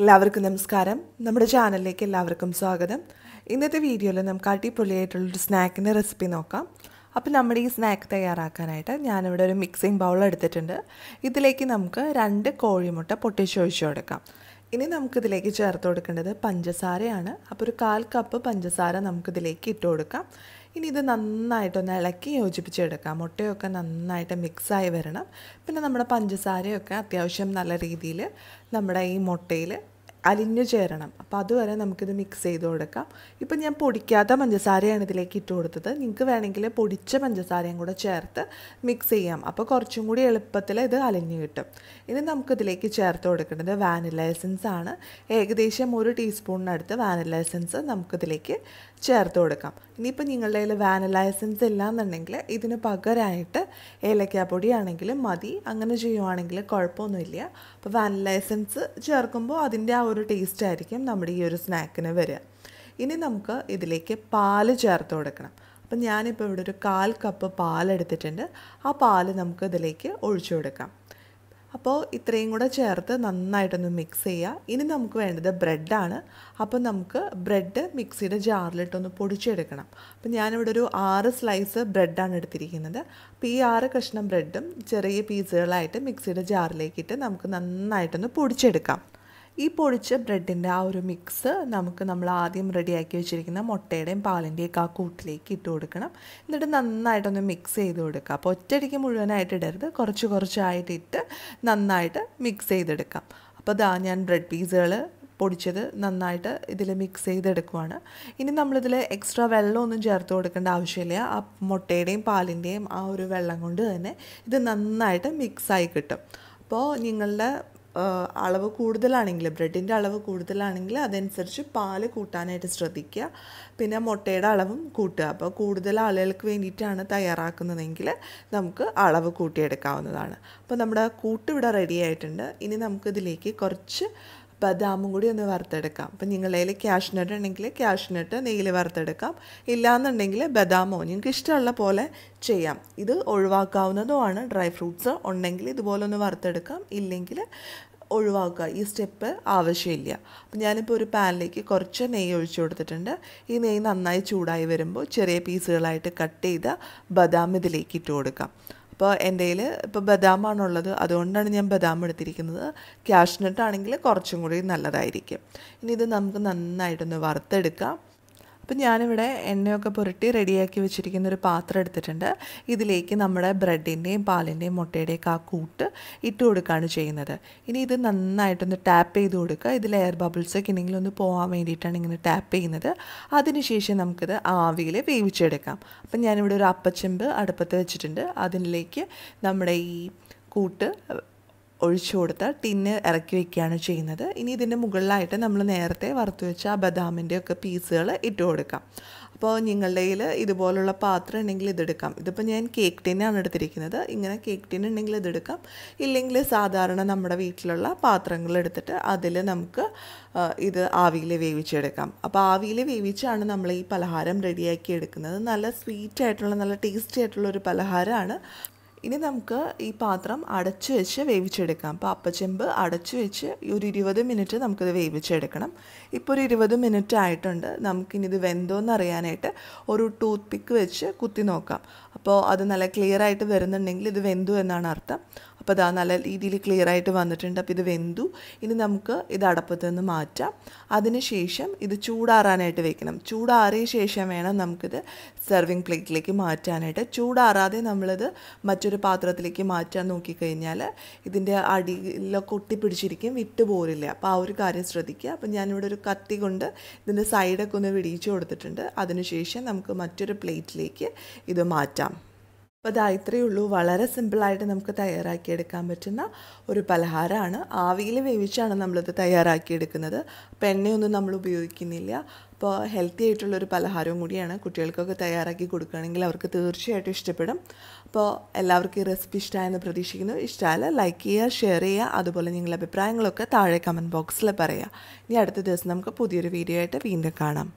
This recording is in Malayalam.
എല്ലാവർക്കും നമസ്കാരം. നമ്മുടെ ചാനലിലേക്ക് എല്ലാവർക്കും സ്വാഗതം. ഇന്നത്തെ വീഡിയോയിൽ നമുക്ക് അടിപൊളിയായിട്ടുള്ളൊരു സ്നാക്കിന്റെ റെസിപ്പി നോക്കാം. അപ്പോൾ നമ്മുടെ ഈ സ്നാക്ക് തയ്യാറാക്കാനായിട്ട് ഞാനിവിടെ ഒരു മിക്സിംഗ് ബൗൾ എടുത്തിട്ടുണ്ട്. ഇതിലേക്ക് നമുക്ക് രണ്ട് കോഴിമുട്ട പൊട്ടിച്ചൊഴിച്ചു കൊടുക്കാം. ഇനി നമുക്കിതിലേക്ക് ചേർത്ത് കൊടുക്കേണ്ടത് പഞ്ചസാരയാണ്. അപ്പോൾ ഒരു കാൽ കപ്പ് പഞ്ചസാര നമുക്കിതിലേക്ക് ഇട്ട് കൊടുക്കാം. ഇനി ഇത് നന്നായിട്ടൊന്ന് ഇളക്കി യോജിപ്പിച്ചെടുക്കാം. മുട്ടയൊക്കെ നന്നായിട്ട് മിക്സായി വരണം. പിന്നെ നമ്മുടെ പഞ്ചസാരയൊക്കെ അത്യാവശ്യം നല്ല രീതിയിൽ നമ്മുടെ ഈ മുട്ടയിൽ അലിഞ്ഞു ചേരണം. അപ്പോൾ അതുവരെ നമുക്കിത് മിക്സ് ചെയ്ത് കൊടുക്കാം. ഇപ്പം ഞാൻ പൊടിക്കാത്ത പഞ്ചസാരയാണ് ഇതിലേക്ക് ഇട്ട് കൊടുത്തത്. നിങ്ങൾക്ക് വേണമെങ്കിൽ പൊടിച്ച പഞ്ചസാരയും കൂടെ ചേർത്ത് മിക്സ് ചെയ്യാം. അപ്പോൾ കുറച്ചും കൂടി എളുപ്പത്തിൽ ഇത് അലിഞ്ഞു കിട്ടും. ഇനി നമുക്കിതിലേക്ക് ചേർത്ത് കൊടുക്കേണ്ടത് വാനില എസൻസ് ആണ്. ഏകദേശം ഒരു ടീസ്പൂണിനടുത്ത് വാനില എസൻസ് നമുക്കിതിലേക്ക് ചേർത്ത് കൊടുക്കാം. ഇനിയിപ്പോൾ നിങ്ങളുടെ കയ്യിൽ വാനില എസൻസ് ഇല്ല എന്നുണ്ടെങ്കിൽ ഇതിന് പകരമായിട്ട് ഏലക്കാപ്പൊടി ആണെങ്കിലും മതി. അങ്ങനെ ചെയ്യുവാണെങ്കിൽ കുഴപ്പമൊന്നുമില്ല. അപ്പോൾ വാനില എസൻസ് ചേർക്കുമ്പോൾ അതിന്റെ ആ ഒരു ടേസ്റ്റ് ആയിരിക്കും നമ്മുടെ ഈ ഒരു സ്നാക്കിന് വരിക. ഇനി നമുക്ക് ഇതിലേക്ക് പാൽ ചേർത്ത് കൊടുക്കണം. അപ്പം ഞാനിപ്പോൾ ഇവിടെ ഒരു കാൽ കപ്പ് പാലെടുത്തിട്ടുണ്ട്. ആ പാൽ നമുക്ക് ഇതിലേക്ക് ഒഴിച്ചു കൊടുക്കാം. അപ്പോൾ ഇത്രയും കൂടെ ചേർത്ത് നന്നായിട്ടൊന്ന് മിക്സ് ചെയ്യുക. ഇനി നമുക്ക് വേണ്ടത് ബ്രെഡാണ് അപ്പോൾ നമുക്ക് ബ്രെഡ് മിക്സിയുടെ ജാറിലിട്ടൊന്ന് പൊടിച്ചെടുക്കണം. അപ്പോൾ ഞാനിവിടെ ഒരു ആറ് സ്ലൈസ് ബ്രെഡാണ് എടുത്തിരിക്കുന്നത്. അപ്പോൾ ഈ ആറ് കഷ്ണം ബ്രെഡും ചെറിയ പീസുകളായിട്ട് മിക്സിയുടെ ജാറിലേക്കിട്ട് നമുക്ക് നന്നായിട്ടൊന്ന് പൊടിച്ചെടുക്കാം. ഈ പൊടിച്ച ബ്രെഡിന്റെ ആ ഒരു മിക്സ് നമുക്ക് നമ്മൾ ആദ്യം റെഡിയാക്കി വെച്ചിരിക്കുന്ന മുട്ടയുടെയും പാലിന്റെയും ആ കൂട്ടിലേക്ക് ഇട്ട് കൊടുക്കണം. എന്നിട്ട് നന്നായിട്ടൊന്ന് മിക്സ് ചെയ്ത് കൊടുക്കുക. അപ്പോൾ ഒറ്റയടിക്ക് മുഴുവനായിട്ട് ഇടരുത്. കുറച്ച് കുറച്ചായിട്ട് ഇട്ട് നന്നായിട്ട് മിക്സ് ചെയ്തെടുക്കാം. അപ്പോൾ ദാ ഞാൻ ബ്രെഡ് പീസുകൾ പൊടിച്ചത് നന്നായിട്ട് ഇതിൽ മിക്സ് ചെയ്തെടുക്കുവാണ്. ഇനി നമ്മളിതിൽ എക്സ്ട്രാ വെള്ളമൊന്നും ചേർത്ത് കൊടുക്കേണ്ട ആവശ്യമില്ല. ആ മുട്ടയുടെയും പാലിന്റെയും ആ ഒരു വെള്ളം കൊണ്ട് തന്നെ ഇത് നന്നായിട്ട് മിക്സായി കിട്ടും. അപ്പോൾ നിങ്ങളുടെ അളവ് കൂടുതലാണെങ്കിൽ ബ്രെഡിന്റെ അളവ് കൂടുതലാണെങ്കിൽ അതനുസരിച്ച് പാൽ കൂട്ടാനായിട്ട് ശ്രദ്ധിക്കുക. പിന്നെ മുട്ടയുടെ അളവും കൂട്ടുക. അപ്പോൾ കൂടുതൽ ആളുകൾക്ക് വേണ്ടിയിട്ടാണ് തയ്യാറാക്കുന്നതെങ്കിൽ നമുക്ക് അളവ് കൂട്ടിയെടുക്കാവുന്നതാണ്. അപ്പോൾ നമ്മുടെ കൂട്ട് ഇവിടെ റെഡി ആയിട്ടുണ്ട്. ഇനി നമുക്കിതിലേക്ക് കുറച്ച് ബദാമും കൂടി ഒന്ന് വറുത്തെടുക്കാം. അപ്പം നിങ്ങളതിൽ ക്യാഷ് ക്യാഷ്നട്ട് ഉണ്ടെങ്കിൽ ക്യാഷ്നട്ട് നെയ്യിൽ വറുത്തെടുക്കാം. ഇല്ലാന്നുണ്ടെങ്കിൽ ബദാമോ നിങ്ങൾക്ക് ഇഷ്ടമുള്ള പോലെ ചെയ്യാം. ഇത് ഒഴിവാക്കാവുന്നതുമാണ്. ഡ്രൈ ഫ്രൂട്ട്സ് ഉണ്ടെങ്കിൽ ഇതുപോലെ ഒന്ന് വറുത്തെടുക്കാം. ഇല്ലെങ്കിൽ ഒഴിവാക്കുക. ഈ സ്റ്റെപ്പ് ആവശ്യമില്ല. അപ്പം ഞാനിപ്പോൾ ഒരു പാനിലേക്ക് കുറച്ച് നെയ്യ് ഒഴിച്ചു കൊടുത്തിട്ടുണ്ട്. ഈ നെയ്യ് നന്നായി ചൂടായി വരുമ്പോൾ ചെറിയ പീസുകളായിട്ട് കട്ട് ചെയ്ത ബദാം ഇതിലേക്ക് ഇട്ട് കൊടുക്കാം. അപ്പോൾ എന്റെ കയ്യിൽ ഇപ്പോൾ ബദാമാണുള്ളത്. അതുകൊണ്ടാണ് ഞാൻ ബദാം എടുത്തിരിക്കുന്നത്. ക്യാഷ്നട്ടാണെങ്കിൽ കുറച്ചും കൂടി നല്ലതായിരിക്കും. ഇനി ഇത് നമുക്ക് നന്നായിട്ടൊന്ന് വറുത്തെടുക്കാം. അപ്പം ഞാനിവിടെ എണ്ണയൊക്കെ പുരട്ടി റെഡിയാക്കി വെച്ചിരിക്കുന്ന ഒരു പാത്രം എടുത്തിട്ടുണ്ട്. ഇതിലേക്ക് നമ്മുടെ ബ്രെഡിന്റെയും പാലിന്റെയും മുട്ടയുടെയൊക്കെ ആ കൂട്ട് ഇട്ട് കൊടുക്കുകയാണ് ചെയ്യുന്നത്. ഇനി ഇത് നന്നായിട്ടൊന്ന് ടാപ്പ് ചെയ്ത് കൊടുക്കുക. ഇതിൽ എയർ ബബിൾസ് ഉണ്ടെങ്കിൽ ഒന്ന് പോകാൻ വേണ്ടിയിട്ടാണ് ഇങ്ങനെ ടാപ്പ് ചെയ്യുന്നത്. അതിനുശേഷം നമുക്കിത് ആവിയിൽ വേവിച്ചെടുക്കാം. അപ്പം ഞാനിവിടെ ഒരു അപ്പച്ചെമ്പ് അടുപ്പത്ത് വെച്ചിട്ടുണ്ട്. അതിലേക്ക് നമ്മുടെ ഈ കൂട്ട് ഒഴിച്ചു കൊടുത്ത് ടിന്ന് ഇറക്കി വയ്ക്കുകയാണ് ചെയ്യുന്നത്. ഇനി ഇതിന്റെ മുകളിലായിട്ട് നമ്മൾ നേരത്തെ വറുത്തു വെച്ച ആ ബദാമിന്റെ ഒക്കെ പീസുകൾ ഇട്ട് കൊടുക്കാം. അപ്പോൾ നിങ്ങളുടെ കയ്യിൽ ഇതുപോലുള്ള പാത്രം ഉണ്ടെങ്കിൽ ഇതെടുക്കാം ഇതിപ്പോൾ ഞാൻ കേക്ക് ടിന്നാണ് എടുത്തിരിക്കുന്നത്. ഇങ്ങനെ കേക്ക് ടിൻ ഉണ്ടെങ്കിൽ ഇതെടുക്കാം ഇല്ലെങ്കിൽ സാധാരണ നമ്മുടെ വീട്ടിലുള്ള പാത്രങ്ങൾ എടുത്തിട്ട് അതിൽ നമുക്ക് ഇത് ആവിയിൽ വേവിച്ചെടുക്കാം. അപ്പോൾ ആവിയിൽ വേവിച്ചാണ് നമ്മൾ ഈ പലഹാരം റെഡിയാക്കി എടുക്കുന്നത്. നല്ല സ്വീറ്റ് ആയിട്ടുള്ള നല്ല ടേസ്റ്റി ആയിട്ടുള്ള ഒരു പലഹാരമാണ്. ഇനി നമുക്ക് ഈ പാത്രം അടച്ചു വെച്ച് വേവിച്ചെടുക്കാം. അപ്പോൾ അപ്പച്ചെമ്പ് അടച്ചു വെച്ച് ഒരു ഇരുപത് മിനിറ്റ് നമുക്കിത് വേവിച്ചെടുക്കണം. ഇപ്പോൾ ഒരു ഇരുപത് മിനിറ്റ് ആയിട്ടുണ്ട്. നമുക്കിനി ഇത് വെന്തോന്ന് അറിയാനായിട്ട് ഒരു ടൂത്ത് പിക്ക് വെച്ച് കുത്തി നോക്കാം. അപ്പോൾ അത് നല്ല ക്ലിയർ ആയിട്ട് വരുന്നുണ്ടെങ്കിൽ ഇത് വെന്തു എന്നാണ് അർത്ഥം. അപ്പോൾ അതാ നല്ല രീതിയിൽ ക്ലിയർ ആയിട്ട് വന്നിട്ടുണ്ട്. അപ്പോൾ ഇത് വെന്തു. ഇനി നമുക്ക് ഇത് അടപ്പത്ത് നിന്ന് മാറ്റാം. അതിനുശേഷം ഇത് ചൂടാറാനായിട്ട് വെക്കണം. ചൂടാറിയ ശേഷം വേണം നമുക്കിത് സെർവിങ് പ്ലേറ്റിലേക്ക് മാറ്റാനായിട്ട്. ചൂടാറാതെ നമ്മളിത് മറ്റൊരു പാത്രത്തിലേക്ക് മാറ്റാൻ നോക്കിക്കഴിഞ്ഞാൽ ഇതിന്റെ അടിയിലൊക്കെ ഒട്ടിപ്പിടിച്ചിരിക്കും വിട്ടു പോരില്ല. അപ്പോൾ ആ ഒരു കാര്യം ശ്രദ്ധിക്കുക. അപ്പോൾ ഞാനിവിടെ ഒരു കത്തി കൊണ്ട് ഇതിന്റെ സൈഡൊക്കെ ഒന്ന് വിടിയിച്ചു കൊടുത്തിട്ടുണ്ട്. അതിനുശേഷം നമുക്ക് മറ്റൊരു പ്ലേറ്റിലേക്ക് ഇത് മാറ്റാം. അപ്പോൾ അതാ ഇത്രയേ ഉള്ളൂ. വളരെ സിമ്പിളായിട്ട് നമുക്ക് തയ്യാറാക്കിയെടുക്കാൻ പറ്റുന്ന ഒരു പലഹാരമാണ്. ആവിയിൽ വേവിച്ചാണ് നമ്മളിത് തയ്യാറാക്കിയെടുക്കുന്നത്. അപ്പോൾ എണ്ണയൊന്നും നമ്മൾ ഉപയോഗിക്കുന്നില്ല. അപ്പോൾ ഹെൽത്തി ആയിട്ടുള്ളൊരു പലഹാരവും കൂടിയാണ് കുട്ടികൾക്കൊക്കെ തയ്യാറാക്കി കൊടുക്കുകയാണെങ്കിൽ അവർക്ക് തീർച്ചയായിട്ടും ഇഷ്ടപ്പെടും. അപ്പോൾ എല്ലാവർക്കും ഈ റെസിപ്പി ഇഷ്ടമായെന്ന് പ്രതീക്ഷിക്കുന്നു. ഇഷ്ടമായാൽ ലൈക്ക് ചെയ്യുക ഷെയർ ചെയ്യുക അതുപോലെ നിങ്ങളുടെ അഭിപ്രായങ്ങളൊക്കെ താഴെ കമന്റ് ബോക്സിൽ പറയുക. ഇനി അടുത്ത ദിവസം നമുക്ക് പുതിയൊരു വീഡിയോ ആയിട്ട് വീണ്ടും കാണാം.